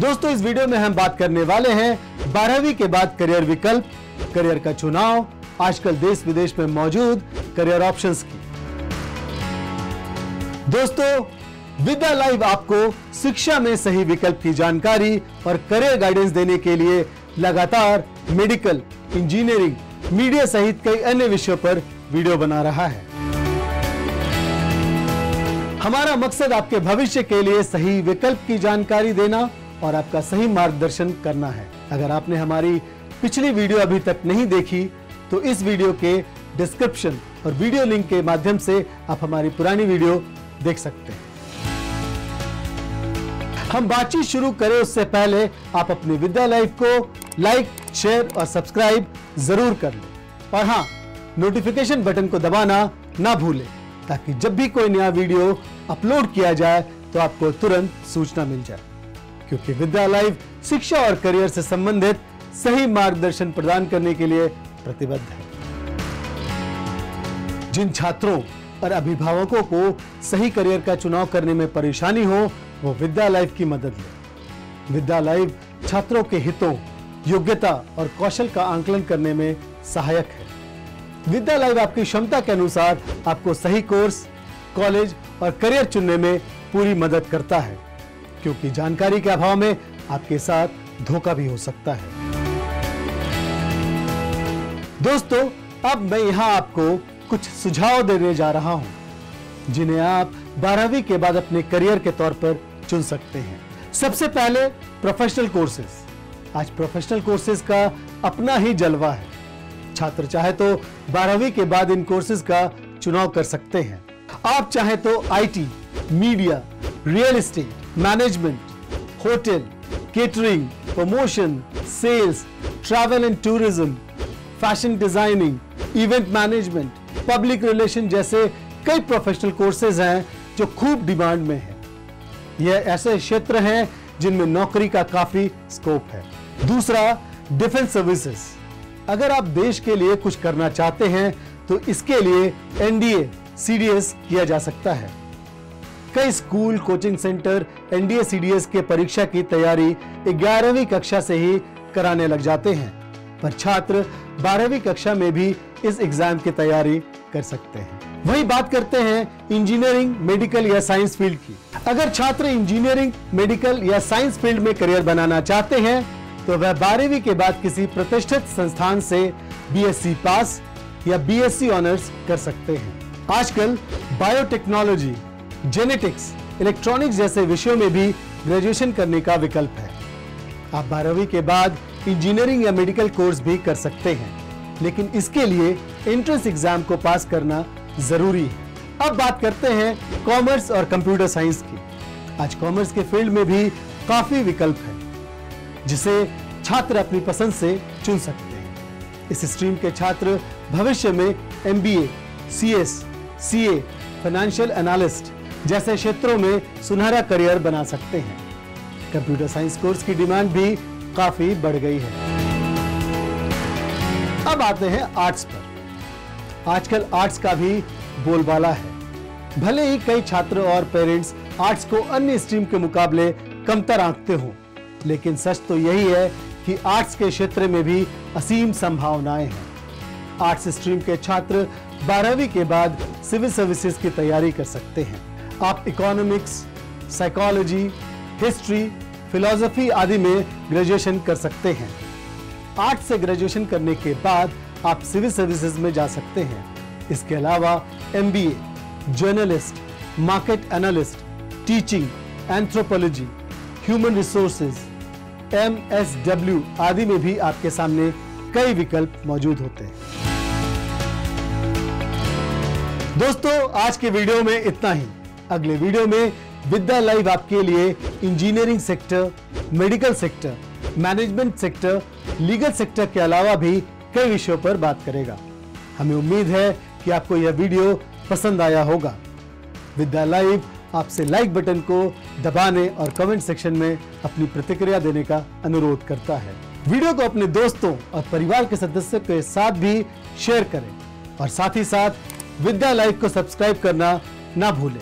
दोस्तों, इस वीडियो में हम बात करने वाले हैं बारहवीं के बाद करियर विकल्प, करियर का चुनाव, आजकल देश विदेश में मौजूद करियर ऑप्शंस की। दोस्तों, विद्या लाइव आपको शिक्षा में सही विकल्प की जानकारी और करियर गाइडेंस देने के लिए लगातार मेडिकल, इंजीनियरिंग, मीडिया सहित कई अन्य विषयों पर वीडियो बना रहा है। हमारा मकसद आपके भविष्य के लिए सही विकल्प की जानकारी देना और आपका सही मार्गदर्शन करना है। अगर आपने हमारी पिछली वीडियो अभी तक नहीं देखी तो इस वीडियो के डिस्क्रिप्शन और वीडियो लिंक के माध्यम से आप हमारी पुरानी वीडियो देख सकते हैं। हम बातचीत शुरू करें, उससे पहले आप अपनी विद्या लाइफ को लाइक, शेयर और सब्सक्राइब ज़रूर कर लें। और हाँ नोटिफिकेशन बटन को दबाना ना भूलें, ताकि जब भी कोई नया वीडियो अपलोड किया जाए तो आपको तुरंत सूचना मिल जाए। क्योंकि विद्या लाइव शिक्षा और करियर से संबंधित सही मार्गदर्शन प्रदान करने के लिए प्रतिबद्ध है। जिन छात्रों और अभिभावकों को सही करियर का चुनाव करने में परेशानी हो, वो विद्या लाइव की मदद ले। विद्या लाइव छात्रों के हितों, योग्यता और कौशल का आंकलन करने में सहायक है। विद्या लाइव आपकी क्षमता के अनुसार आपको सही कोर्स, कॉलेज और करियर चुनने में पूरी मदद करता है। क्योंकि जानकारी के अभाव में आपके साथ धोखा भी हो सकता है। दोस्तों अब मैं यहाँ आपको कुछ सुझाव देने जा रहा हूँ जिन्हें आप बारहवीं के बाद अपने करियर के तौर पर चुन सकते हैं। सबसे पहले प्रोफेशनल कोर्सेज आज प्रोफेशनल कोर्सेज का अपना ही जलवा है। छात्र चाहे तो बारहवीं के बाद इन कोर्सेज का चुनाव कर सकते हैं। आप चाहे तो IT, media real estate management hotel catering promotion sales travel and tourism fashion designing event management public relation जैसे कई प्रोफेशनल कोर्सेज हैं जो खूब डिमांड में हैं। यह ऐसे क्षेत्र हैं जिनमें नौकरी का काफ़ी स्कोप है। दूसरा डिफेंस सर्विसेज़ अगर आप देश के लिए कुछ करना चाहते हैं तो इसके लिए एनडीए सीडीएस किया जा सकता है। कई school, coaching centre, NDA, CDS के परीक्षा की तैयारी ग्यारहवीं कक्षा से ही कराने लग जाते हैं। पर छात्र बारहवीं कक्षा में भी इस एग्ज़ाम की तैयारी कर सकते हैं। वही बात करते हैं इंजीनियरिंग, मेडिकल या साइंस फ़ील्ड की। अगर छात्र इंजीनियरिंग, मेडिकल या साइंस फ़ील्ड में करियर बनाना चाहते हैं तो वह बारहवीं के बाद किसी प्रतिष्ठित संस्थान से बीएससी पास या बीएससी ऑनर्स कर सकते हैं। आजकल बायोटेक्नोलॉजी जेनेटिक्स इलेक्ट्रॉनिक्स जैसे विषयों में भी ग्रेजुएशन करने का विकल्प है। आप बारहवीं के बाद इंजीनियरिंग या मेडिकल कोर्स भी कर सकते हैं, लेकिन इसके लिए एंट्रेंस एग्ज़ाम को पास करना ज़रूरी है। अब बात करते हैं कॉमर्स और कंप्यूटर साइंस की। आज कॉमर्स के फ़ील्ड में भी काफ़ी विकल्प है, जिसे छात्र अपनी पसंद से चुन सकते हैं। इस स्ट्रीम के छात्र भविष्य में M B A C S C A financial analyst जैसे क्षेत्रों में सुनहरा करियर बना सकते हैं। कंप्यूटर साइंस कोर्स की डिमांड भी काफ़ी बढ़ गई है। अब आते हैं आर्ट्स पर। आजकल आर्ट्स का भी बोलबाला है। भले ही कई छात्र और पेरेंट्स आर्ट्स को अन्य स्ट्रीम के मुकाबले कमतर आंकते हो, लेकिन सच तो यही है कि आर्ट्स के क्षेत्र में भी असीम संभावनाएँ हैं। आर्ट्स स्ट्रीम के छात्र बारहवीं के बाद सिविल सर्विसेज़ की तैयारी कर सकते हैं। आप इकोनॉमिक्स साइकोलॉजी हिस्ट्री फिलोसफी आदि में ग्रेजुएशन कर सकते हैं। आर्ट्स से ग्रेजुएशन करने के बाद आप सिविल सर्विसेज़ में जा सकते हैं। इसके अलावा MBA journalist market analyst teaching anthropology human resources MSW आदि में भी आपके सामने कई विकल्प मौजूद होते हैं। दोस्तों, आज के वीडियो में इतना ही। अगले वीडियो में विद्या लाइव आपके लिए engineering sector medical sector management sector legal sector के अलावा भी कई विषयों पर बात करेगा। हमें उम्मीद है कि आपको यह वीडियो पसंद आया होगा। विद्या लाइव आपसे लाइक बटन को दबाने और कमेंट सेक्शन में अपनी प्रतिक्रिया देने का अनुरोध करता है। वीडियो को अपने दोस्तों और परिवार के सदस्यों के साथ भी शेयर करें और साथ ही साथ विद्या लाइव को सब्सक्राइब करना ना भूलें।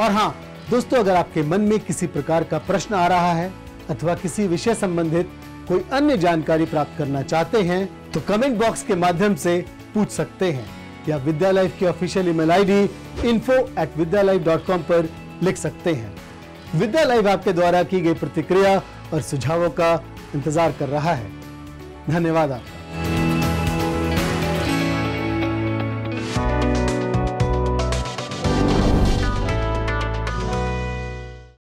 और हाँ दोस्तों, अगर आपके मन में किसी प्रकार का प्रश्न आ रहा है अथवा किसी विषय संबंधित कोई अन्य जानकारी प्राप्त करना चाहते हैं तो कमेंट बॉक्स के माध्यम से पूछ सकते हैं। या विद्या लाइफ की official email ID info at vidyalife.com पर लिख सकते हैं। विद्या आपके द्वारा की गई प्रतिक्रिया और सुझावों का इंतज़ार कर रहा है। धन्यवाद आपका।